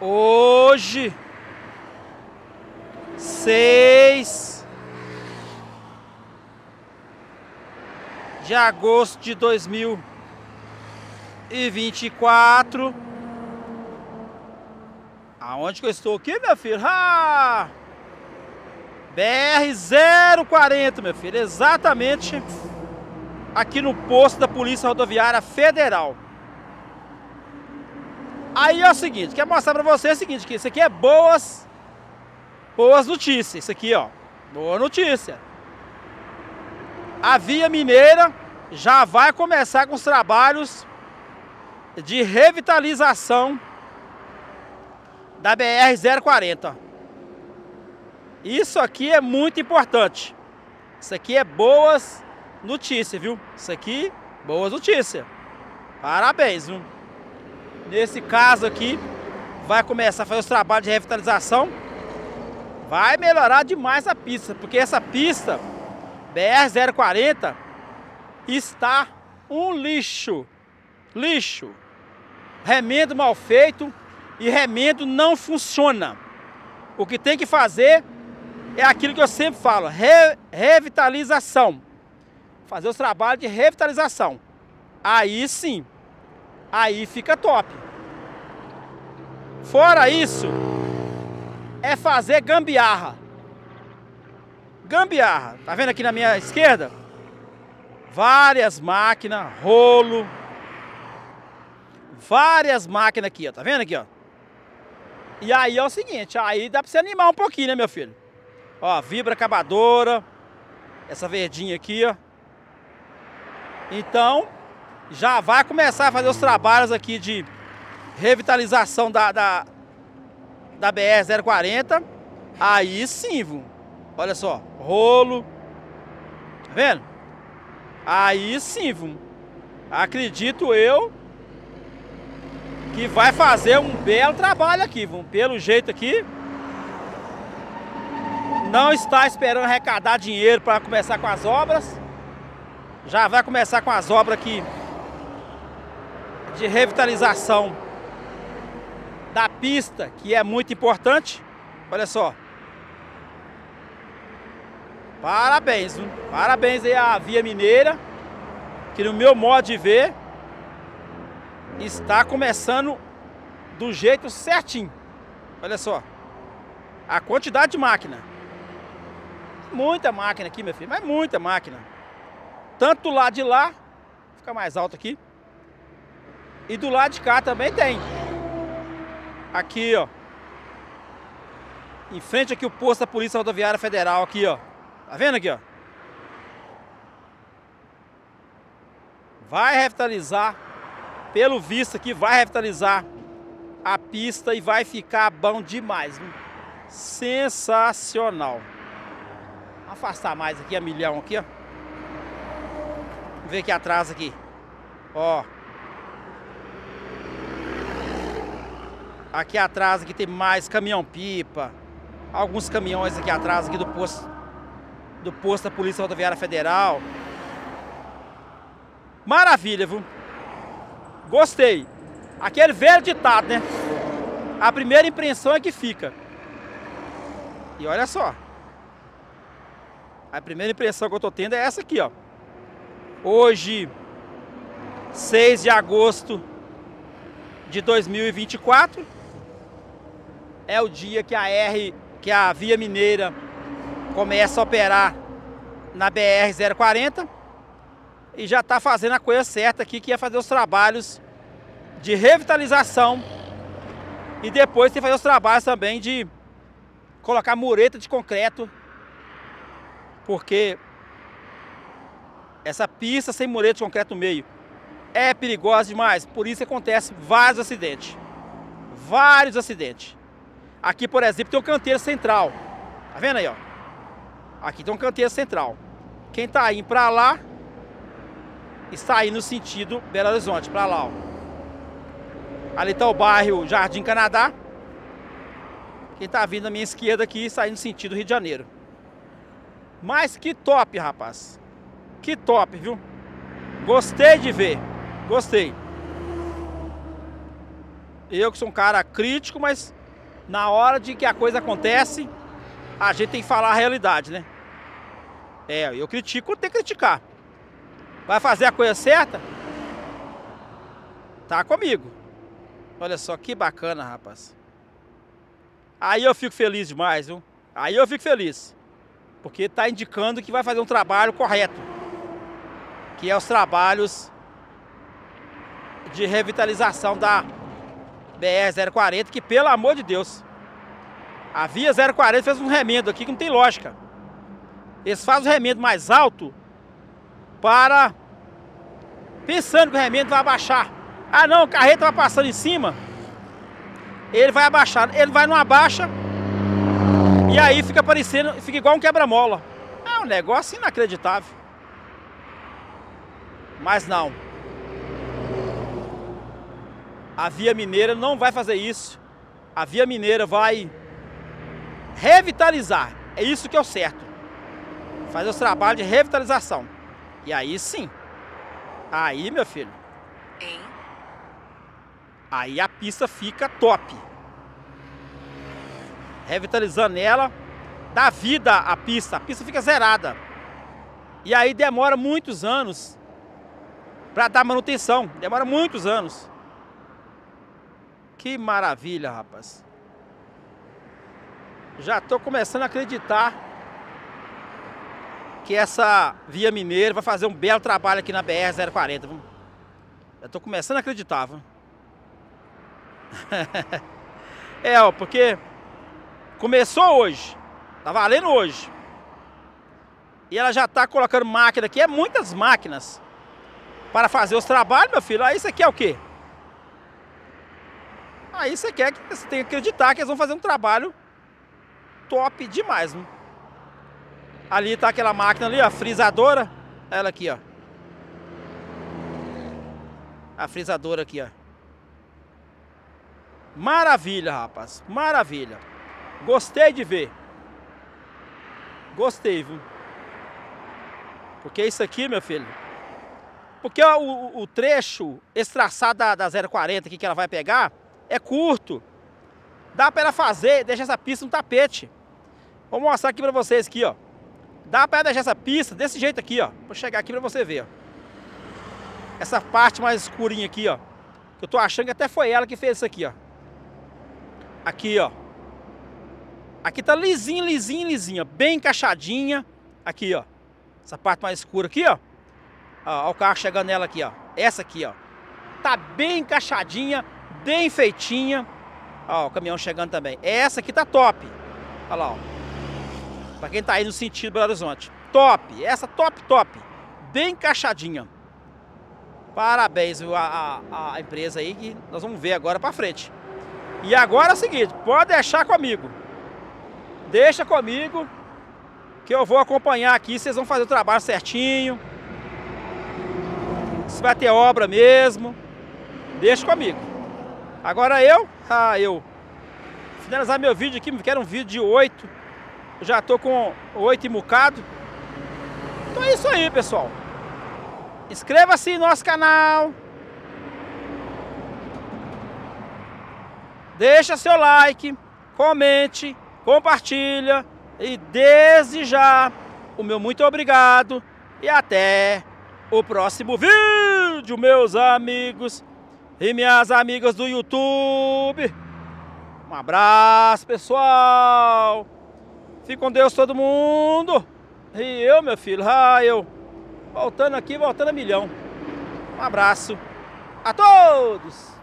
Hoje, 6 de agosto de 2024. Aonde que eu estou aqui, meu filho? Ah! BR 040, meu filho, exatamente aqui no posto da Polícia Rodoviária Federal. Aí é o seguinte, quero mostrar pra você o seguinte, que isso aqui é boas, boas notícias, isso aqui ó, boa notícia. A Via Mineira já vai começar com os trabalhos de revitalização da BR-040. Isso aqui é muito importante. Isso aqui é boas notícias, viu? Isso aqui, boas notícias. Parabéns, viu? Nesse caso aqui, vai começar a fazer os trabalhos de revitalização. Vai melhorar demais a pista, porque essa pista BR-040 está um lixo. Lixo. Remendo mal feito e remendo não funciona. O que tem que fazer é aquilo que eu sempre falo, re revitalização. Fazer os trabalhos de revitalização. Aí sim, aí fica top. Fora isso, é fazer gambiarra. Gambiarra. Tá vendo aqui na minha esquerda? Várias máquinas, rolo. Várias máquinas aqui, ó. Tá vendo aqui, ó? E aí é o seguinte, aí dá pra você animar um pouquinho, né, meu filho? Ó, vibra acabadora. Essa verdinha aqui, ó. Então, já vai começar a fazer os trabalhos aqui de revitalização da, da, da BR-040. Aí sim, viu? olha só, rolo. Tá vendo? Aí sim, viu? acredito eu que vai fazer um belo trabalho aqui, viu? pelo jeito aqui. Não está esperando arrecadar dinheiro para começar com as obras. Já vai começar com as obras aqui de revitalização da pista, que é muito importante. Olha só. Parabéns, viu? parabéns aí à Via Mineira, que no meu modo de ver está começando do jeito certinho. Olha só. A quantidade de máquina. Muita máquina aqui, meu filho, mas muita máquina. Tanto do lado de lá, fica mais alto aqui. E do lado de cá também tem. Aqui, ó. Em frente aqui o posto da Polícia Rodoviária Federal aqui, ó. Tá vendo aqui, ó? Vai revitalizar. Pelo visto aqui, vai revitalizar a pista e vai ficar bom demais. Viu? Sensacional. Vou afastar mais aqui a milhão aqui, ó. Vamos ver aqui atrás aqui. Ó. Aqui atrás aqui tem mais caminhão-pipa. Alguns caminhões aqui atrás aqui do posto do posto da Polícia Rodoviária Federal. Maravilha, viu? Gostei. Aquele velho ditado, né? A primeira impressão é que fica. E olha só. A primeira impressão que eu tô tendo é essa aqui, ó. Hoje, 6 de agosto de 2024, é o dia que a R, que a Via Mineira começa a operar na BR 040 e já está fazendo a coisa certa aqui, que é fazer os trabalhos de revitalização e depois tem que fazer os trabalhos também de colocar mureta de concreto, porque essa pista sem mureta de concreto no meio é perigosa demais, por isso acontece vários acidentes. Vários acidentes. Aqui, por exemplo, tem um canteiro central. Tá vendo aí, ó? Aqui tem um canteiro central. Quem tá indo para lá está indo no sentido Belo Horizonte, para lá, ó. Ali tá o bairro Jardim Canadá. Quem tá vindo à minha esquerda aqui está indo no sentido Rio de Janeiro. Mas que top, rapaz. Que top, viu? Gostei de ver. Gostei. Eu que sou um cara crítico, mas na hora de que a coisa acontece, a gente tem que falar a realidade, né? É, eu critico tem que criticar. Vai fazer a coisa certa? Tá comigo. Olha só que bacana, rapaz. Aí eu fico feliz demais, viu? Aí eu fico feliz. Porque tá indicando que vai fazer um trabalho correto. Que é os trabalhos de revitalização da BR-040, que pelo amor de Deus, a Via 040 fez um remendo aqui que não tem lógica. Eles fazem o remendo mais alto para pensando que o remendo vai abaixar. Ah não, o carreta vai passando em cima, ele vai abaixar. Ele vai numa baixa e aí fica parecendo, fica igual um quebra-mola. É um negócio inacreditável. Mas não. A Via Mineira não vai fazer isso. A Via Mineira vai revitalizar. É isso que é o certo. Fazer os trabalhos de revitalização. E aí sim. Aí, meu filho. Hein? Aí a pista fica top. Revitalizando ela, dá vida à pista. A pista fica zerada. E aí demora muitos anos para dar manutenção. Demora muitos anos. Que maravilha, rapaz. Já estou começando a acreditar que essa Via Mineira vai fazer um belo trabalho aqui na BR-040. Já estou começando a acreditar. Viu? é, ó, porque começou hoje. Tá valendo hoje. E ela já está colocando máquina aqui. É muitas máquinas para fazer os trabalhos, meu filho. Aí isso aqui é o quê? Aí você quer que você tem que acreditar que eles vão fazer um trabalho top demais, né? Ali tá aquela máquina ali, a frisadora. Ela aqui, ó. A frisadora aqui, ó. Maravilha, rapaz. Maravilha. Gostei de ver. Gostei, viu? Porque isso aqui, meu filho. Porque ó, o, o, trecho, esse traçado da, da 040 aqui que ela vai pegar, é curto. Dá para ela fazer, deixar essa pista no tapete. Vou mostrar aqui para vocês aqui, ó. Dá para deixar essa pista desse jeito aqui, ó. Vou chegar aqui para você ver, ó. Essa parte mais escurinha aqui, ó. Eu tô achando que até foi ela que fez isso aqui, ó. Aqui, ó. Aqui tá lisinho, lisinho, lisinho, bem encaixadinha. Aqui, ó. Essa parte mais escura aqui, ó. Ó, ó o carro chegando nela aqui, ó. Essa aqui, ó. Tá bem encaixadinha, bem feitinha. Ó, o caminhão chegando também. Essa aqui tá top. Olha lá, ó. Pra quem tá aí no sentido Belo Horizonte. Top. Essa top, top. Bem encaixadinha. Parabéns, viu, a, a, a empresa aí que nós vamos ver agora pra frente. E agora é o seguinte, pode deixar comigo. Deixa comigo que eu vou acompanhar aqui, vocês vão fazer o trabalho certinho. Se vai ter obra mesmo. Deixa comigo. Agora eu, ah, eu finalizar meu vídeo aqui, me quero um vídeo de 8. Eu já tô com 8 e mucado. Então é isso aí, pessoal. Inscreva-se no nosso canal. Deixa seu like, comente, compartilha e desde já o meu muito obrigado e até o próximo vídeo, meus amigos e minhas amigas do YouTube. Um abraço, pessoal. Fique com Deus todo mundo. E eu, meu filho, ah, eu voltando aqui, voltando a milhão. Um abraço a todos.